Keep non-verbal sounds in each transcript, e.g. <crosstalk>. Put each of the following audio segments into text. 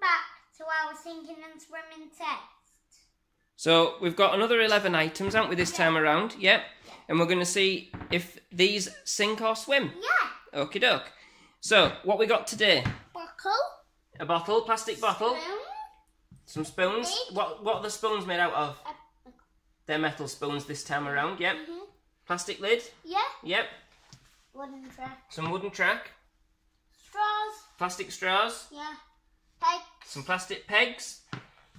back to our sinking and swimming test. So we've got another 11 items, haven't we, this time around? Yep. And we're going to see if these sink or swim. Yeah. Okie doke. So, what we got today? Bottle. A bottle, plastic bottle, Spoon. some spoons. Big. What what are the spoons made out of? Uh, They're metal spoons this time around, yep. mhm. Plastic lid, Yeah. yep. Wooden track. Some wooden track, Straws. plastic straws, Yeah. Pegs. some plastic pegs.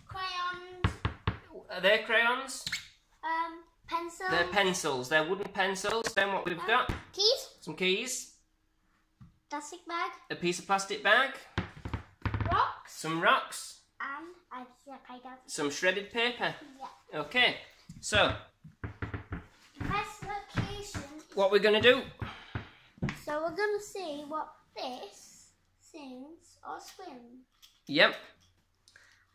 Crayons. Are they crayons? Um. Pencil. They're pencils. They're wooden pencils. Then what we've got? Keys. Some keys, Plastic bag. a piece of plastic bag, Rocks. some rocks, And some shredded paper. Yeah. Okay, so what we're going to do? So we're gonna see what this sings or swims. Yep.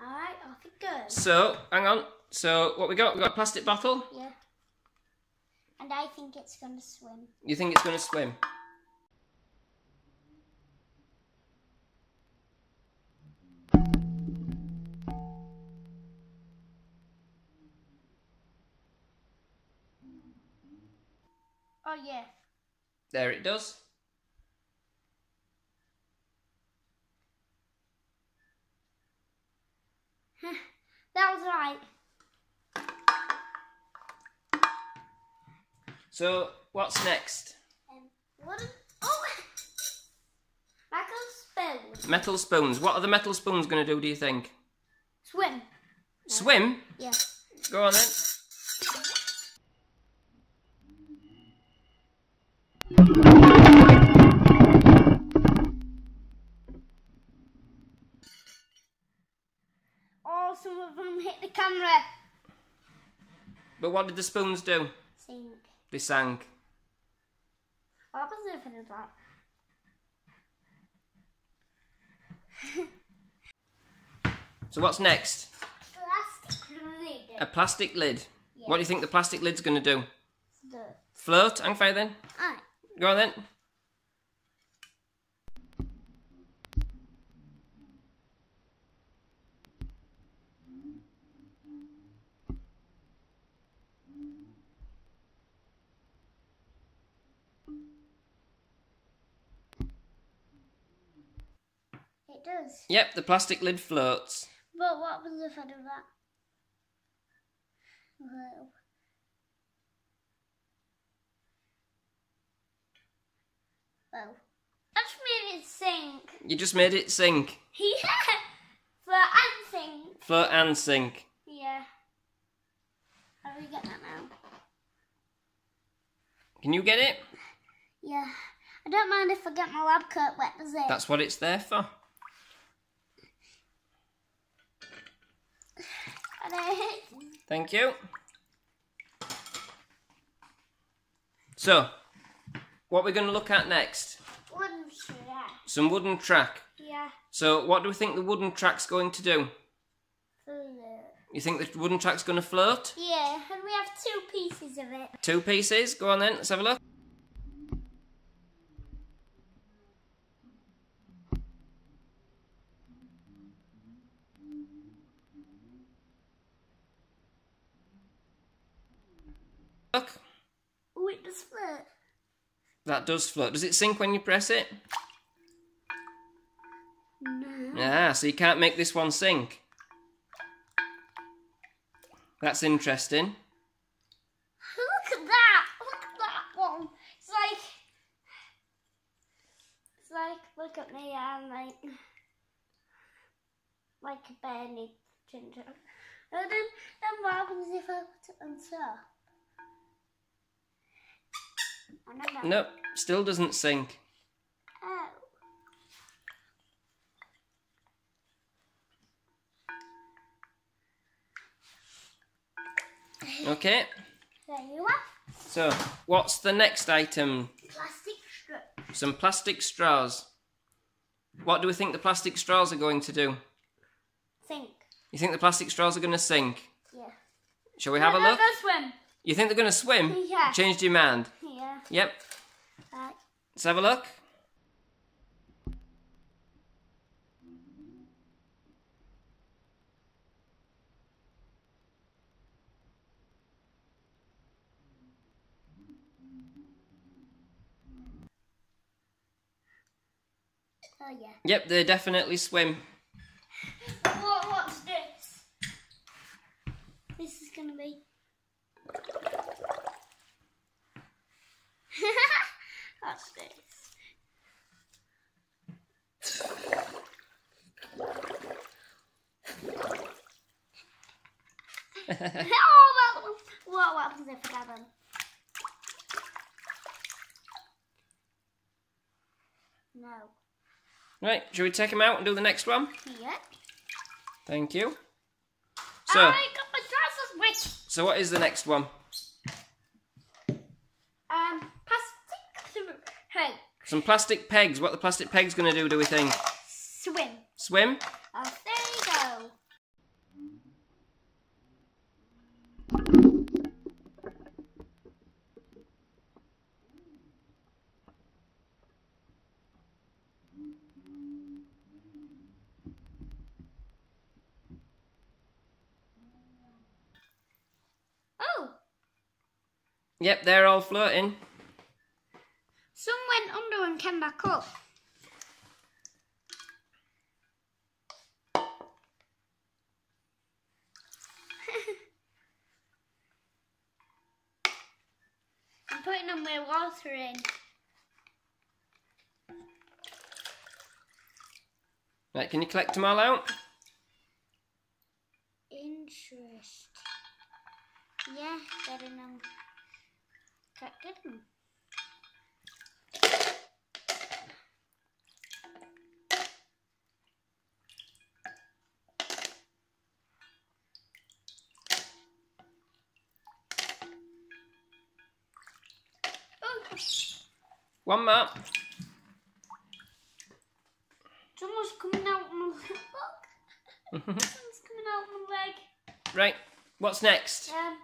Alright, off it goes. So, hang on. So, what we got? We got a plastic bottle. Yeah. And I think it's gonna swim. You think it's going to swim? Oh yeah. There it does. That was right. So, what's next? Um, what? Is, oh, <laughs> Michael spoon. Metal spoons. What are the metal spoons going to do, do you think? Swim. Swim? Yeah. Go on then. Camera. But what did the spoons do? Sink. They sank. What happens if it is that? <laughs> So, what's next? Plastic lid. A plastic lid. What do you think the plastic lid's going to do? The. Float? Hang fire then. Alright. Go on then. Does. Yep, the plastic lid floats. But what happens if I do that? Well. Well. I just made it sink. You just made it sink. Yeah. For and sink. Float and sink. Yeah. How do we get that now? Can you get it? Yeah. I don't mind if I get my lab coat wet, does it? That's what it's there for. And <laughs> I- Thank you. So, what we're going to look at next? Wooden track. Some wooden track. Yeah. So, what do we think the wooden track's going to do? Float. You think the wooden track's going to float? Yeah, and we have two pieces of it. Two pieces. Go on then. Let's have a. Look, Oh, it does float. that does float. Does it sink when you press it? No. Ah, so you can't make this one sink. That's interesting. Look at that! Look at that one. It's like, it's like, look at me, I'm like, like a bear needs ginger. And then, then what happens if I put it on top? Nope, still doesn't sink. Oh. Okay, There you are. so what's the next item? Plastic strip. Some plastic straws. What do we think the plastic straws are going to do? Sink. You think the plastic straws are going to sink? Yeah. Shall we have a No, look? Swim. You think they're going to swim? Yeah. Changed your mind? Yep. Right. Let's have a look. Oh, yeah. Yep, they definitely swim. What, what's this? This is going to be This? oh, well, what, what happens if I get them? No. right, should we take him out and do the next one? Yep. Thank you. So, I got my trousers wet. so what is the next one? Um, plastic hey, Some plastic pegs. What the plastic pegs going to do, do we think? swim. Swim? Oh, there you go. Oh, Yep, they're all floating. And came back up. <laughs> I'm putting them with water in. Right, can you collect them all out? Interest. Yeah, better than collected them. Oh, One more. someone's coming out my look. <laughs> Someone's coming out my leg. right, what's next? Um,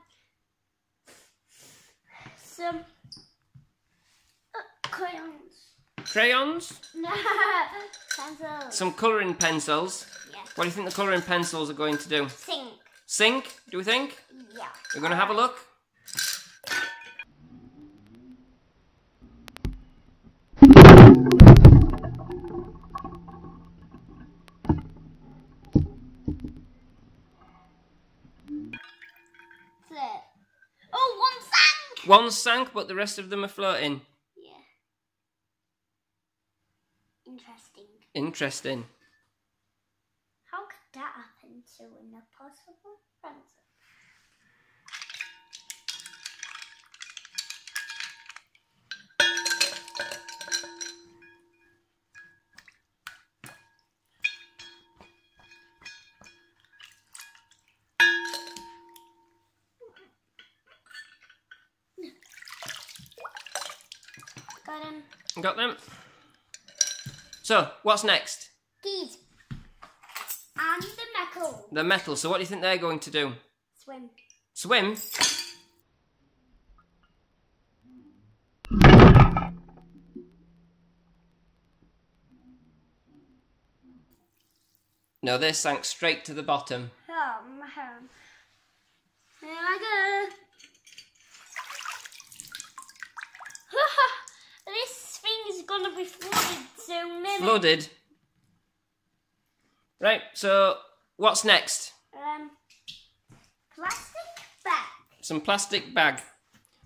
some uh, crayons. Crayons? No, <laughs> pencils. Some colouring pencils. Yeah. What do you think the colouring pencils are going to do? Sink. Sink, do we think? Yeah. We're going to have a look? Oh, one sank. One sank, but the rest of them are floating. Yeah. Interesting. Interesting. How could that happen to an impossible pencil? Got them? So, what's next? Keys. And the metal. The metal. So, what do you think they're going to do? Swim. Swim? No, they sank straight to the bottom. Oh, man. Here I go. this thing be flooded isn't? Flooded. Right, so what's next? Um, plastic bag. Some plastic bag.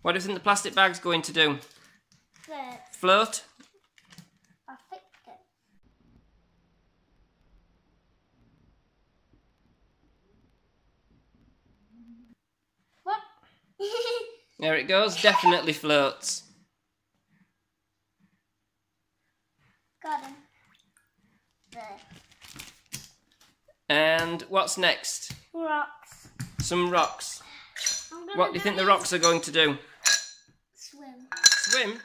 What do you think the plastic bag's going to do? Float? I think it. What? <laughs> There it goes. Definitely floats. Got him. There. And what's next? Rocks. Some rocks. What do you think the rocks are going to do? Swim. Swim?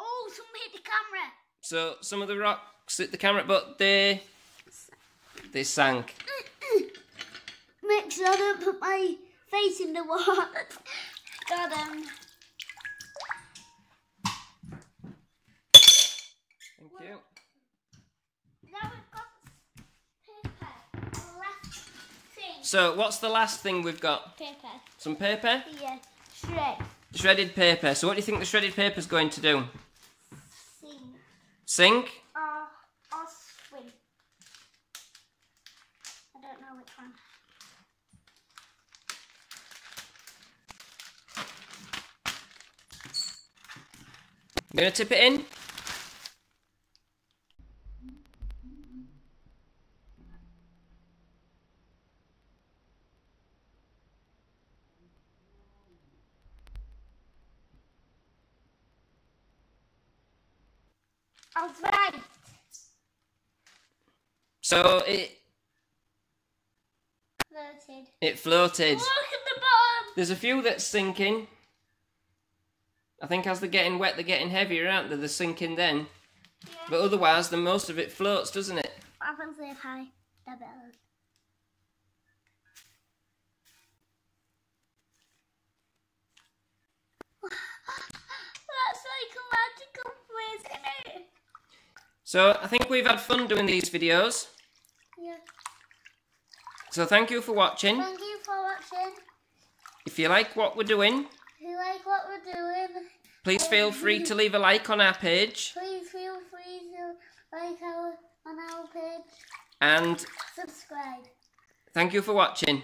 Oh, someone hit the camera. So some of the rocks hit the camera, but they they sank. Make sure I don't put my face in the water. Got him. Um. Thank you. Now we've got paper. So, what's the last thing we've got? Paper. Some paper? Yeah. Shred. Shredded paper. So, what do you think the shredded paper's going to do? Sing. Sink? Or, or swim. I don't know which one. I'm going to tip it in. I was right. So, it, Floated. it floated. Look at the bottom. There's a few that's sinking. I think as they're getting wet, they're getting heavier, aren't they? They're sinking then. Yeah. But otherwise, the most of it floats, doesn't it? What happens if I double? <laughs> That's like a magical place, isn't it? So, I think we've had fun doing these videos. So, thank you for watching. Thank you for watching. If you like what we're doing, If you like what we're doing, please feel free to leave a like on our page. please feel free to like our on our page, And subscribe. thank you for watching.